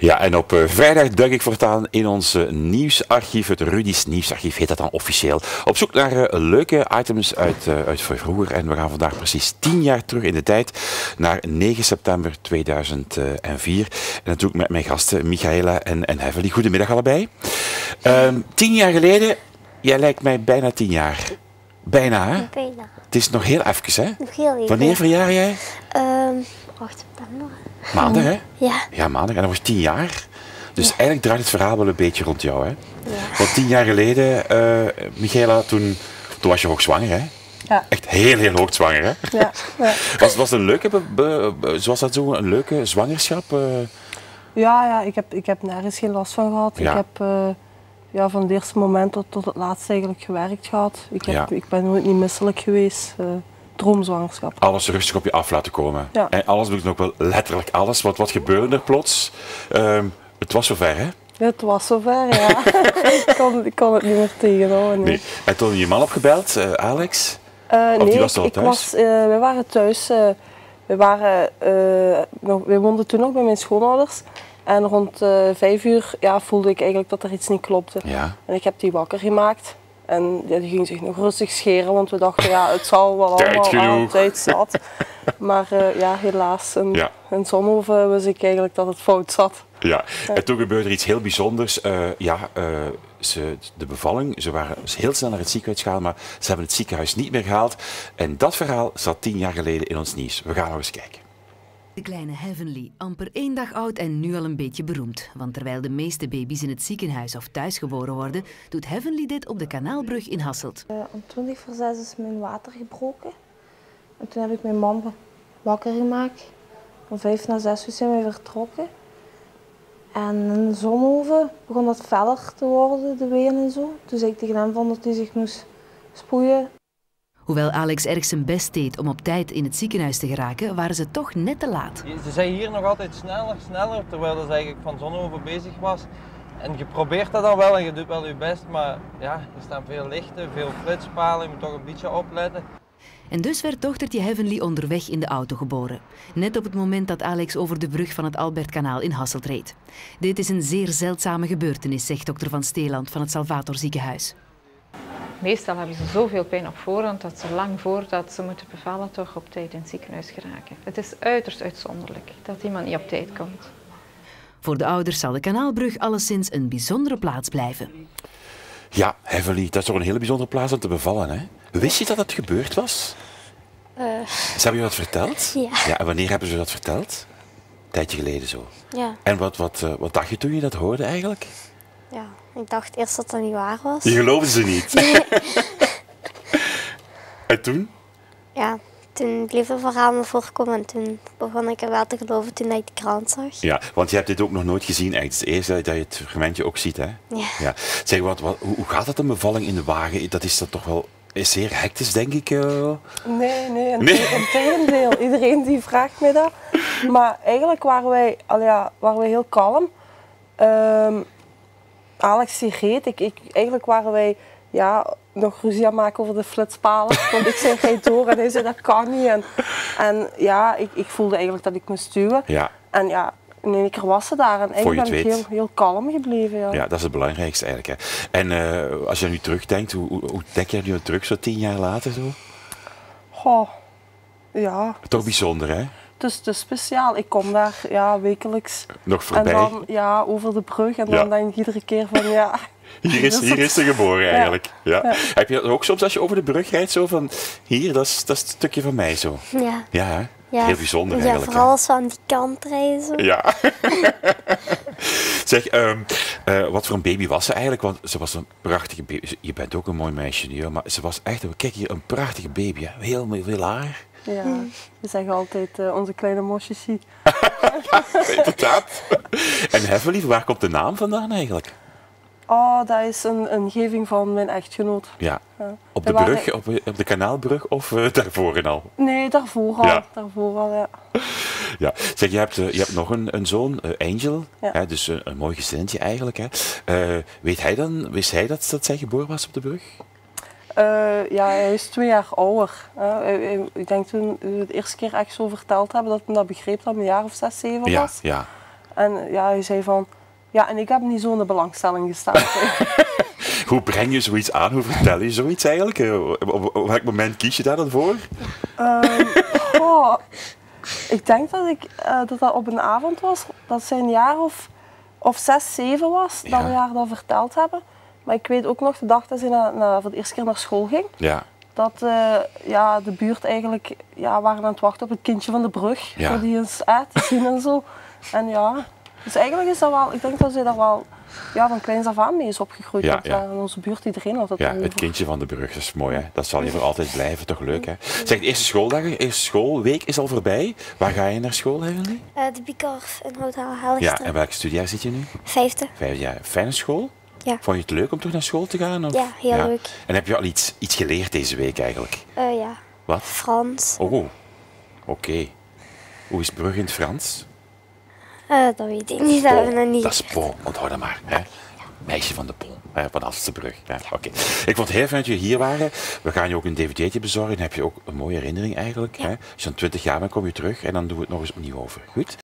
Ja, en op uh, vrijdag duik ik voortaan in ons uh, nieuwsarchief, het Rudy's Nieuwsarchief heet dat dan officieel, op zoek naar uh, leuke items uit, uit vroeger. En we gaan vandaag precies tien jaar terug in de tijd, naar 9 september 2004. En natuurlijk met mijn gasten Michaela en, en Heavenly. Goedemiddag allebei. Um, tien jaar geleden, jij lijkt mij bijna tien jaar. Bijna, hè? Bijna. Het is nog heel even, hè? Nog heel even. Wanneer verjaar jij? Um, 8 september. Maandag, hè? Ja. Ja, maandag. En dat was tien jaar. Dus ja. eigenlijk draait het verhaal wel een beetje rond jou, hè? Ja. Want tien jaar geleden, uh, Michaela, toen, toen was je hoogzwanger, hè? Ja. Echt heel, heel hoogzwanger, hè? Ja. ja. Was, was het een leuke, be, be, be, zoals dat zo, een leuke zwangerschap? Uh? Ja, ja ik, heb, ik heb nergens geen last van gehad. Ja. Ik heb uh, ja, van het eerste moment tot, tot het laatste eigenlijk gewerkt gehad. Ik, heb, Ja. ik ben nooit niet misselijk geweest. Uh, droomzwangerschap. Alles rustig op je af laten komen. Ja. En alles doet ook wel letterlijk alles. Want wat gebeurde er plots? Uh, het was zover, hè? Het was zover, ja. ik, kon, ik kon het niet meer tegenhouden. Nee. En toen je man opgebeld, uh, Alex? Uh, Of nee, die was al ik, thuis? was, uh, we waren thuis. We, waren, nog, we woonden toen nog bij mijn schoonouders. En rond vijf uur ja, voelde ik eigenlijk dat er iets niet klopte. Ja. En ik heb die wakker gemaakt. En ja, die ging zich nog rustig scheren, want we dachten, ja, het zal wel allemaal aan tijd zat. Maar uh, ja, helaas, in, Ja. in Zonhoven wist ik eigenlijk dat het fout zat. Ja, en toen gebeurde er iets heel bijzonders. Uh, ja, uh, ze, de bevalling, ze waren heel snel naar het ziekenhuis gegaan, maar ze hebben het ziekenhuis niet meer gehaald. En dat verhaal zat tien jaar geleden in ons nieuws. We gaan nog eens kijken. De kleine Heavenly, amper één dag oud en nu al een beetje beroemd. Want terwijl de meeste baby's in het ziekenhuis of thuis geboren worden, doet Heavenly dit op de Kanaalbrug in Hasselt. Uh, om 20 voor 6 is mijn water gebroken. En toen heb ik mijn man wakker gemaakt. Om 5 na 6 uur zijn we vertrokken. En in Zonhoven begon dat feller te worden, de ween en zo. Toen zei ik tegen hem van dat hij zich moest spoeien. Hoewel Alex erg zijn best deed om op tijd in het ziekenhuis te geraken, waren ze toch net te laat. Ze zei hier nog altijd sneller, sneller, terwijl ze eigenlijk van Zonhoven bezig was. En je probeert dat dan wel en je doet wel je best, maar ja, er staan veel lichten, veel flitspalen, je moet toch een beetje opletten. En dus werd dochtertje Heavenly onderweg in de auto geboren. Net op het moment dat Alex over de brug van het Albertkanaal in Hasselt reed. Dit is een zeer zeldzame gebeurtenis, zegt dokter Van Steeland van het Salvator ziekenhuis. Meestal hebben ze zoveel pijn op voorhand dat ze lang voordat ze moeten bevallen toch op tijd in het ziekenhuis geraken. Het is uiterst uitzonderlijk dat iemand niet op tijd komt. Voor de ouders zal de Kanaalbrug alleszins een bijzondere plaats blijven. Ja, Heavenly, dat is toch een hele bijzondere plaats om te bevallen, hè? Wist je dat het gebeurd was? Uh, Ze hebben je dat verteld? Ja. ja. En wanneer hebben ze dat verteld? Een tijdje geleden zo. ja, En wat, wat, uh, wat dacht je toen je dat hoorde eigenlijk? ja. Ik dacht eerst dat dat niet waar was. Je geloofde ze niet. en toen? Ja, toen bleef het verhaal me voorkomen en toen begon ik er wel te geloven toen ik de krant zag. Ja, want je hebt dit ook nog nooit gezien. Eigenlijk. Het is het eerste dat je het fragmentje ook ziet, hè? Ja. ja. Zeg, wat, wat, hoe, gaat het een bevalling in de wagen? Dat is dat toch wel is zeer hectisch, denk ik. Uh... Nee, nee, in Nee. tegendeel. Iedereen die vraagt mij dat. Maar eigenlijk waren wij, al ja, waren wij heel kalm. Ehm, Alex reed. Ik, ik, eigenlijk waren wij ja, nog ruzie aan het maken over de flitspalen. Want ik zei, rijd door. En hij zei, dat kan niet. En, en ja, ik, ik voelde eigenlijk dat ik moest stuwen. Ja, En ja, in één keer was ze daar. En eigenlijk ben ik heel, heel kalm gebleven. Ja. ja, dat is het belangrijkste eigenlijk. Hè. En uh, als je nu terugdenkt, hoe, hoe, hoe denk je nu terug, zo tien jaar later? Zo? Goh, ja. Toch bijzonder, hè? Het is, het is speciaal. Ik kom daar ja, wekelijks. Nog voorbij. En dan ja, over de brug. En Ja. dan denk ik iedere keer van ja. Hier is, dat hier is ze geboren eigenlijk. Ja. Ja. Heb je dat ook soms als je over de brug rijdt, zo van hier, dat is, dat is het stukje van mij zo? Ja. Ja, hè? ja. heel bijzonder ja, eigenlijk. vooral als we aan die kant rijden. Zo. Ja. zeg, ehm, eh, wat voor een baby was ze eigenlijk? Want ze was een prachtige baby. Je bent ook een mooi meisje nu, maar ze was echt, kijk hier, een prachtige baby. Hè? Heel veel haar. Ja. We zeggen altijd eh, onze kleine mosjesje. Inderdaad. en Heavenly, waar komt de naam vandaan eigenlijk? Oh, dat is een, een geving van mijn echtgenoot. Ja. Ja. Op de brug, op, op de kanaalbrug of uh, daarvoor al? Nee, daarvoor al. Ja. Daarvoor al, ja. Ja, zeg, je hebt, uh, je hebt nog een, een zoon, uh, Angel, Ja. hè, dus een, een mooi gezinnetje eigenlijk. Hè. Uh, weet hij dan, wist hij dat, dat zij geboren was op de brug? Uh, ja, hij is twee jaar ouder. Uh, ik denk toen we het eerste keer echt zo verteld hebben dat hij dat begreep dat hij een jaar of zes, zeven Ja, was. ja. En ja, hij zei van, ja, en ik heb niet zo'n belangstelling gestaan. Hoe breng je zoiets aan? Hoe vertel je zoiets eigenlijk? Eh, Op, welk moment kies je daar dan voor? Ehm, ik denk dat, ik, eh, dat dat op een avond was, dat zij een jaar of, of zes, zeven was, dat Ja. we haar dat verteld hebben. Maar ik weet ook nog de dag dat ze na, na- voor de eerste keer naar school ging, Ja, dat eh, ja, de buurt eigenlijk ja, waren aan het wachten op het kindje van de brug, Ja. voor die eens uit te zien en zo. En ja, dus eigenlijk is dat wel, ik denk dat ze daar wel ja, van kleins af aan mee is opgegroeid. Ja, dat ja. eh, in onze buurt iedereen had het ja, het kindje van de brug, dat is mooi hè. Dat zal je voor altijd blijven, toch leuk hè. Zeg, de eerste schooldag, de eerste schoolweek is al voorbij. Waar ga je naar school Heavenly? Eh, de Biekers in Hotel Ja, Helgstraat. en welk studiejaar zit je nu? Vijfde. Vijf jaar. Fijne school? Ja. Vond je het leuk om toch naar school te gaan? Of? Ja, heel leuk. En heb je al iets, iets geleerd deze week eigenlijk? Eh, ja, Wat? Frans. Oh, oké. Hoe is brug in het Frans? Eh, dat weet ik niet, dat hebben we nog niet Dat is. Pont, onthoud dat maar. Hè? Meisje van de Pont, hè, van Alstenbrug. Ja, oké. Ik vond het heel fijn dat jullie hier waren. We gaan je ook een dvd'tje bezorgen. Dan heb je ook een mooie herinnering eigenlijk. Hè? Als je dan 20 jaar bent, kom je terug en dan doen we het nog eens opnieuw over. Goed?